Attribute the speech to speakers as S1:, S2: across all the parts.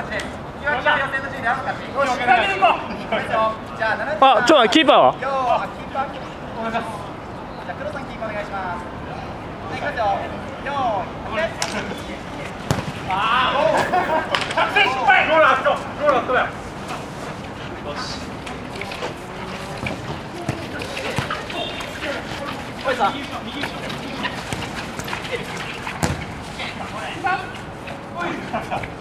S1: 勝ちです引き分けは？予選の順位であちよしじゃあ7
S2: あちょキーパーは
S1: よーキーパーお願いしますじゃあ黒さんキーパーお願いしますはいいきますよよーいあー失敗ローラーローラーよしおいさん右はいじゃあ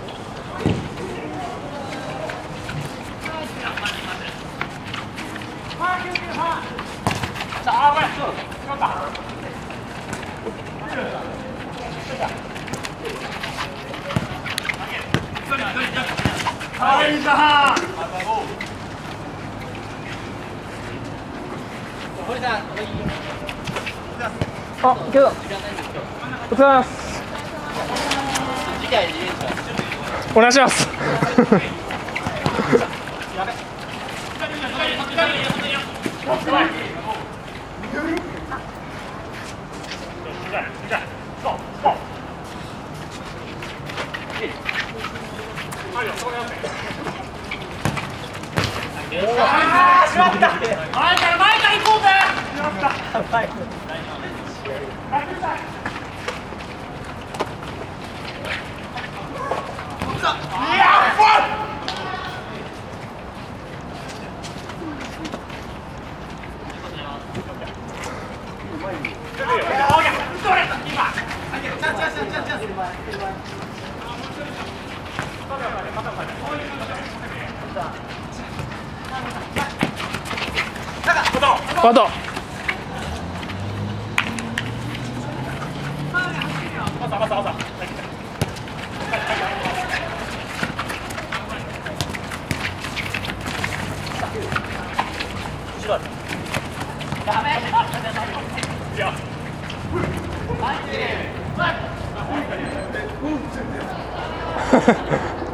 S2: あいけたお疲れ様です。お願いします
S1: あーしまった。前から前から行こうぜ。しまった
S2: あと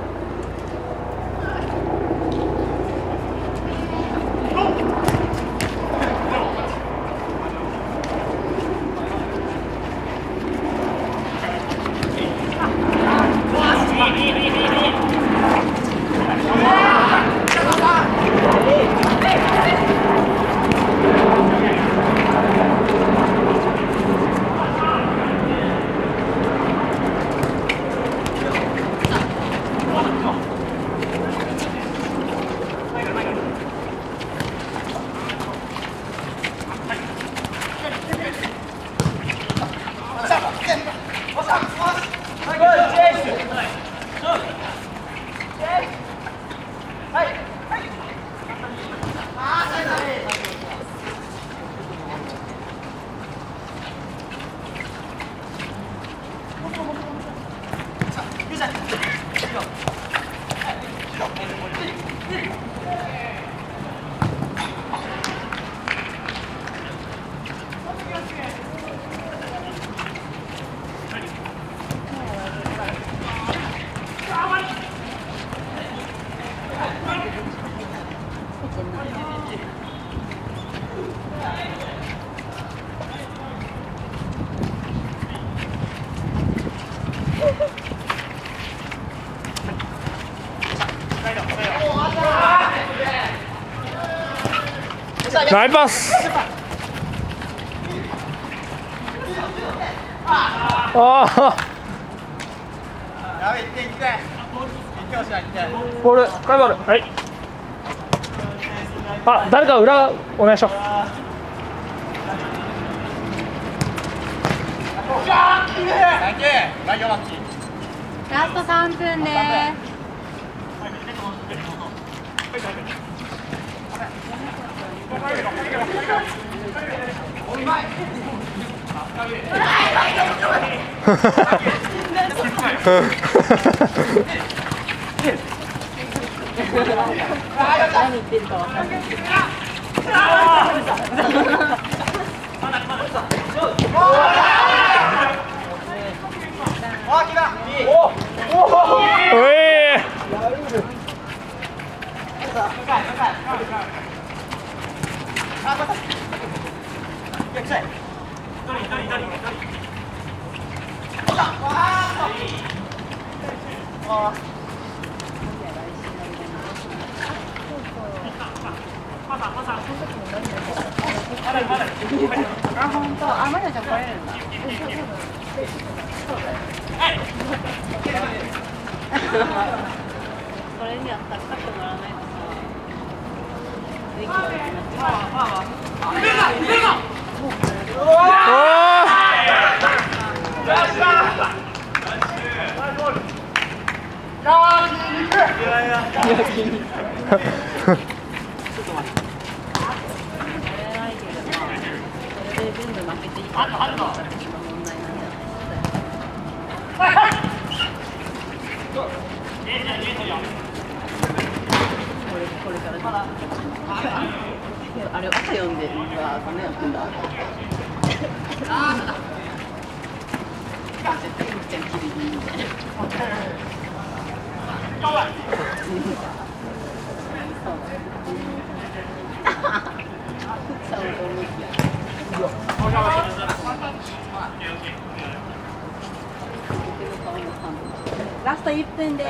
S2: ナイパスああ
S1: やべ、1点1点。一点欲しい、
S2: ボールカイボールはいあ誰か裏お願いします
S1: ラ。
S3: スト3分です。何言ってるか分かんない。
S1: あ、
S3: あ、まん。これには助かっんもらわないとさ。な。けど、まあ、それから問題なんじゃないこれこれからあれ朝読んでうわこんなやってんだああ絶対ふくちゃんキリギリみたいなさあおむきやラスト1分です。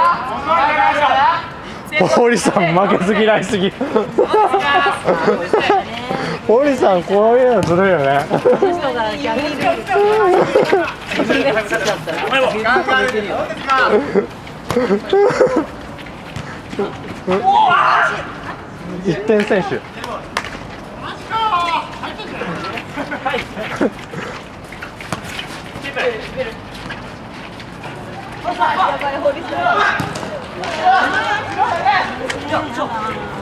S2: 堀さん負けず嫌いすぎ堀さんこういうのずるいよね。一点選手
S3: やばい。
S2: 야, 야, 야,